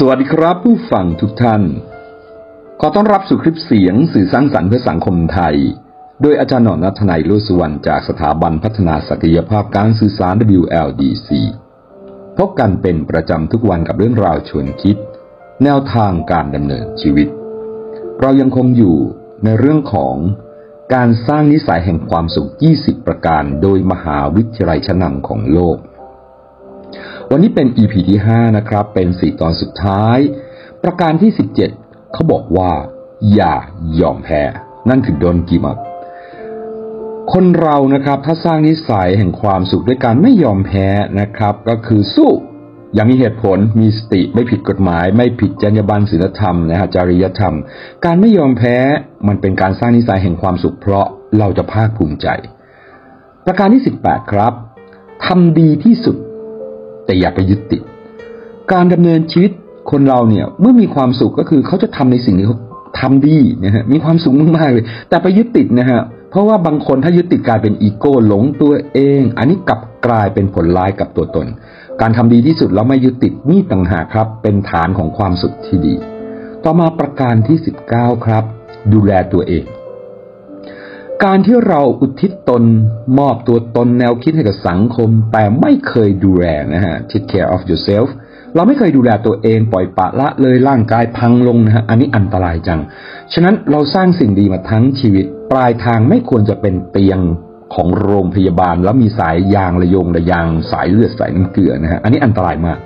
สวัสดีครับผู้ฟังทุกท่าน ขอต้อนรับสู่คลิปเสียงสื่อสร้างสรรค์เพื่อสังคมไทย โดยอาจารย์หนอนนัทนายลุสุวรรณจากสถาบันพัฒนาศักยภาพการสื่อสาร WLDC พบกันเป็นประจำทุกวันกับเรื่องราวชวนคิด แนวทางการดำเนินชีวิต เรายังคงอยู่ในเรื่องของการสร้างนิสัยแห่งความสุข 20 ประการ โดยมหาวิทยาลัยชั้นนำของโลก วันนี้เป็น EP ที่ 5 นะครับ เป็นสี่ตอนสุดท้าย ประการที่ 17 เขาบอกว่า อย่ายอมแพ้ นั่นคือ don't give up คนเรานะครับถ้าสร้างนิสัยแห่งความสุขด้วยการไม่ยอมแพ้นะครับ ก็คือสู้อย่างมีเหตุผลมีสติไม่ผิดกฎหมาย ไม่ผิดจรรยาบรรณศีลธรรมนะฮะจริยธรรม การไม่ยอมแพ้มันเป็นการสร้างนิสัยแห่งความสุขเพราะเราจะภาคภูมิใจ ประการที่ 18 ครับทำดีที่สุด แต่อย่าไปยึดติด การดำเนินชีวิตคนเราเนี่ยเมื่อมีความสุขก็คือเขาจะทำในสิ่งที่เขาทำดีนะฮะมีความสุขมากๆเลย แต่ไปยึดติดนะฮะเพราะว่าบางคนถ้ายึดติดกลายเป็นอีโก้หลงตัวเอง อันนี้กลับกลายเป็นผลร้ายกับตัวตน การทำดีที่สุดแล้วไม่ยึดติดนี่ต่างหากครับ เป็นฐานของความสุขที่ดี ต่อมาประการที่ 19 ครับ ดูแลตัวเอง การที่เราอุทิศตนมอบตัวตนแนวคิดให้กับสังคม แต่ไม่เคยดูแลนะฮะ take care of yourself เราไม่เคยดูแลตัวเองปล่อยปละละเลยร่างกายพังลงนะฮะ อันนี้อันตรายจัง ฉะนั้นเราสร้างสิ่งดีมาทั้งชีวิต ปลายทางไม่ควรจะเป็นเตียงของโรงพยาบาล แล้วมีสายยางระยงระยางสายเลือดสายน้ำเกลือนะฮะ อันนี้อันตรายมาก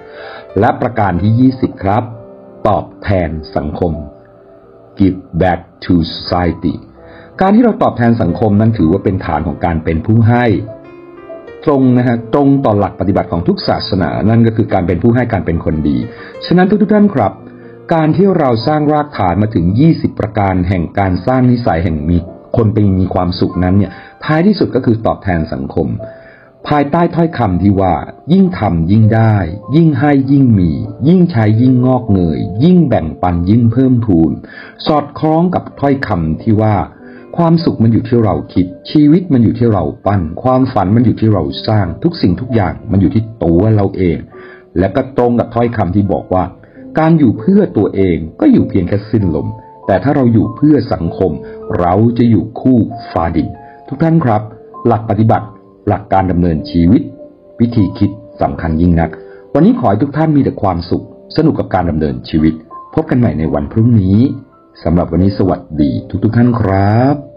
และประการที่ 20 ครับ ตอบแทนสังคม give back to society การที่เราตอบแทนสังคมนั้นถือว่าเป็นฐานของการเป็นผู้ให้ ตรงนะฮะตรงต่อหลักปฏิบัติของทุกศาสนานั่นก็คือการเป็นผู้ให้การเป็นคนดี ฉะนั้นทุกท่านครับ การที่เราสร้างรากฐานมาถึง 20 ประการแห่งการสร้างนิสัยแห่งมีคนเป็นมีความสุขนั้นเนี่ยท้ายที่สุดก็คือตอบแทนสังคม ภายใต้ถ้อยคำที่ว่า ยิ่งทำยิ่งได้ ยิ่งให้ยิ่งมี ยิ่งใช้ยิ่งงอกเงย ยิ่งแบ่งปันยิ่งเพิ่มพูน สอดคล้องกับถ้อยคำที่ว่า ความสุขมันอยู่ที่เราคิด ชีวิตมันอยู่ที่เราปั้น ความฝันมันอยู่ที่เราสร้าง ทุกสิ่งทุกอย่างมันอยู่ที่ตัวเราเอง และก็ตรงกับถ้อยคำที่บอกว่า การอยู่เพื่อตัวเองก็อยู่เพียงแค่สิ้นลม แต่ถ้าเราอยู่เพื่อสังคม เราจะอยู่คู่ฟ้าดินทุกท่านครับ หลักปฏิบัติ หลักการดำเนินชีวิต วิธีคิดสำคัญยิ่งนัก วันนี้ขอให้ทุกท่านมีแต่ความสุข สนุกกับการดำเนินชีวิต พบกันใหม่ในวันพรุ่งนี้ สำหรับวันนี้สวัสดีทุกๆทท่านครับ